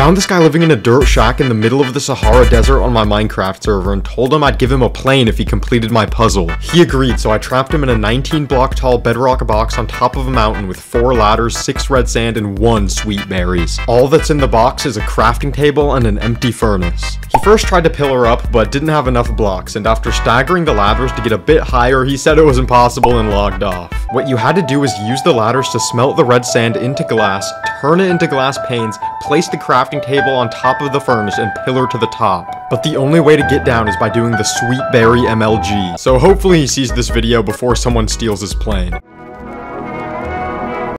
found this guy living in a dirt shack in the middle of the Sahara Desert on my Minecraft server and told him I'd give him a plane if he completed my puzzle. He agreed, so I trapped him in a 19 block tall bedrock box on top of a mountain with 4 ladders, 6 red sand, and 1 sweet berries. All that's in the box is a crafting table and an empty furnace. He first tried to pillar up, but didn't have enough blocks, and after staggering the ladders to get a bit higher, he said it was impossible and logged off. What you had to do was use the ladders to smelt the red sand into glass, turn it into glass panes, place the crafting table on top of the furnace, and pillar to the top. But the only way to get down is by doing the Sweet Berry MLG, so hopefully he sees this video before someone steals his plane.